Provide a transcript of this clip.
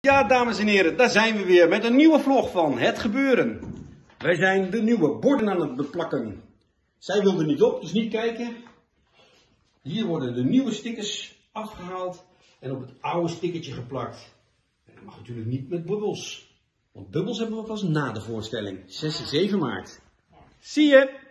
Ja, dames en heren, daar zijn we weer met een nieuwe vlog van Het Gebeuren. Wij zijn de nieuwe borden aan het beplakken. Zij wilden niet op, dus niet kijken. Hier worden de nieuwe stickers afgehaald en op het oude stickertje geplakt. En dat mag natuurlijk niet met bubbels. Want bubbels hebben we pas na de voorstelling, 6 en 7 maart. Zie je!